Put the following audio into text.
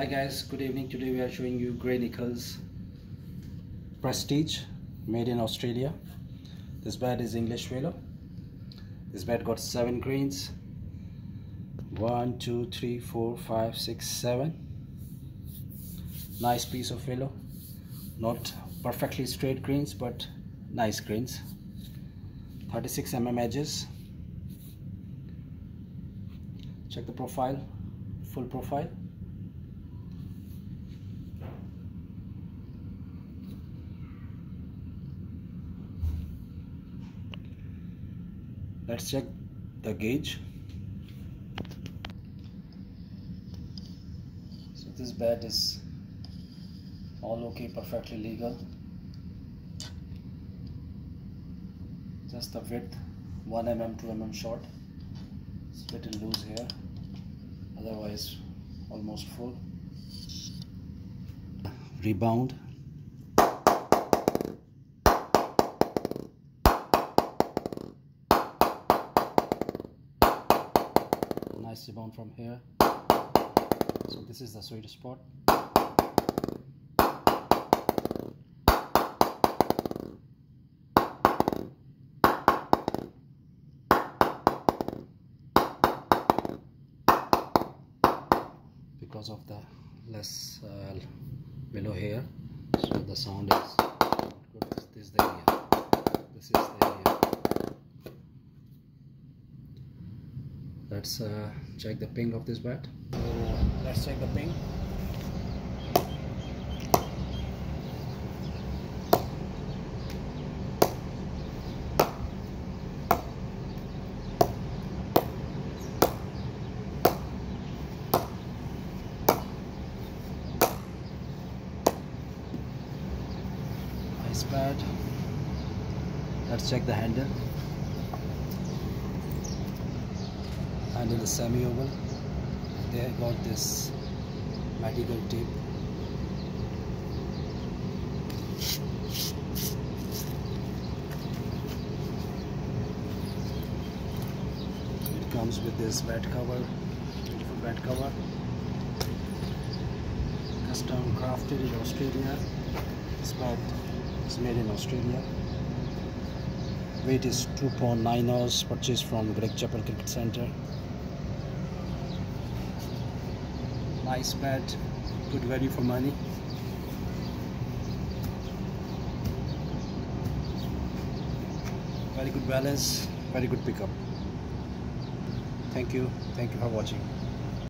Hi guys, good evening. Today we are showing you Gray Nicolls Prestige made in Australia. This bed is English willow. This bed got 7 greens. 1, 2, 3, 4, 5, 6, 7. Nice piece of willow. Not perfectly straight greens but nice greens. 36 mm edges. Check the profile, full profile. Let's check the gauge. So this bat is all okay perfectly legal. Just the width 1 mm 2 mm short. It's little loose here. Otherwise almost full. Rebound nice rebound from here. So this is the sweet spot because of the less uh, below here so the sound is let's uh, check the ping of this bat. Let's check the ping. Nice bat. Let's check the handle and in the semi-oval they got this medical tape. It comes with this bed cover beautiful bed cover. Custom crafted in Australia. This bed is made in Australia. Weight is 2.9 ounce purchased from Greg Chappell Cricket Center nice bed, good value for money. Very good balance very good pickup. Thank you thank you for watching